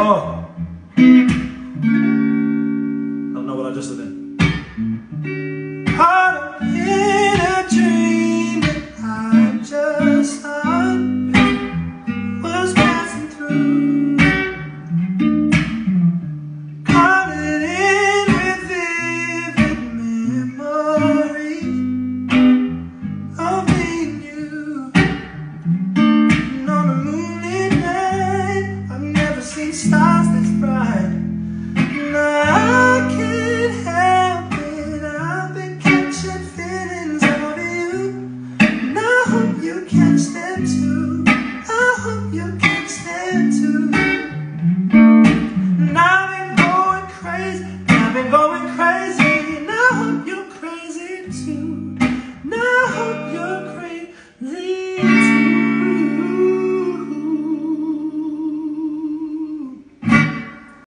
어. see stars this bright And I can't help it. I've been catching feelings over you And I hope you catch them.